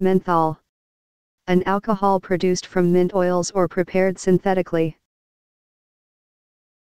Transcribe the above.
Menthol. An alcohol produced from mint oils or prepared synthetically.